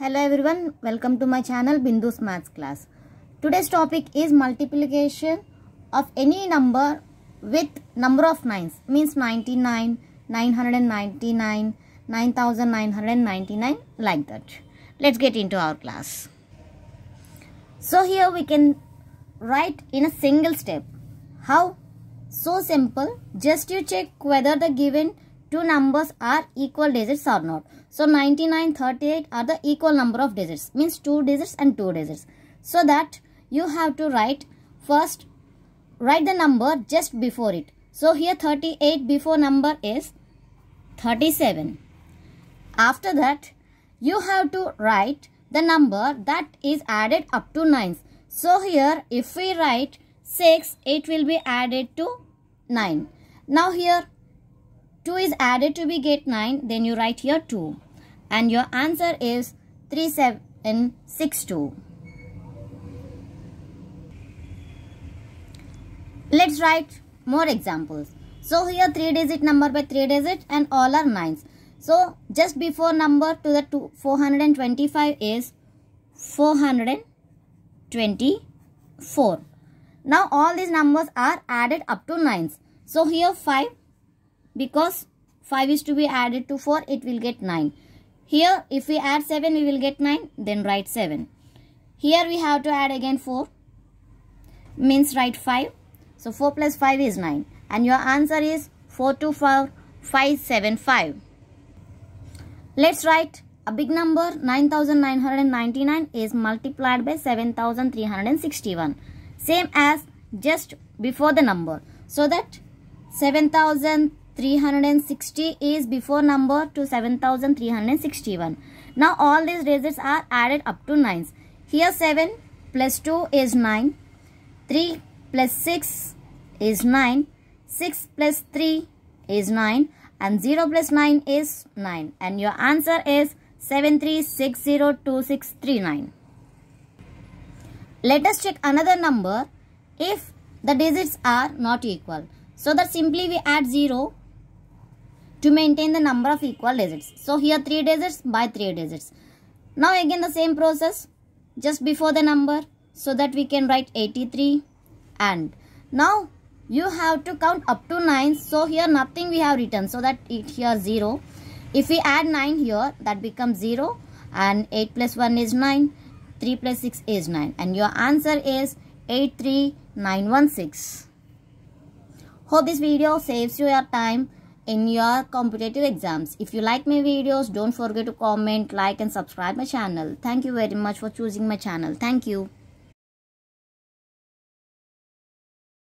Hello everyone, welcome to my channel Bindu's Maths class. Today's topic is multiplication of any number with number of nines means 99, 999, 9999 like that. Let's get into our class. So here we can write in a single step. How? So simple. Just you check whether the given two numbers are equal digits or not. So 99, 38 are the equal number of digits. Means 2 digits and 2 digits. So that you have to write first write the number just before it. So here 38 before number is 37. After that you have to write the number that is added up to 9. So here if we write 6 it will be added to 9. Now here 2 is added to be get 9 then you write here 2 and your answer is 3762. Let's write more examples. So here 3 digit number by 3 digit and all are 9s. So just before number to the two, 425 is 424. Now all these numbers are added up to 9s. So here 5 because 5 is to be added to 4 it will get 9. Here if we add 7 we will get 9 then write 7. Here we have to add again 4 means write 5. So 4 plus 5 is 9 and your answer is 4 to 4 575. Let's write a big number 9999 is multiplied by 7361 same as just before the number so that 7360 is before number to 7361 now all these digits are added up to 9s here 7 plus 2 is 9 3 plus 6 is 9 6 plus 3 is 9 and 0 plus 9 is 9 and your answer is 73602639. Let us check another number if the digits are not equal. So that simply we add 0 to maintain the number of equal digits. So here 3 digits by 3 digits. Now again the same process. Just before the number so that we can write 83 and now you have to count up to 9 so here nothing we have written. So that it here 0 if we add 9 here that becomes 0 and 8 plus 1 is 9 3 plus 6 is 9 and your answer is 83916 hope this video saves you your time in your competitive exams. If you like my videos don't forget to comment like and subscribe my channel. Thank you very much for choosing my channel. Thank you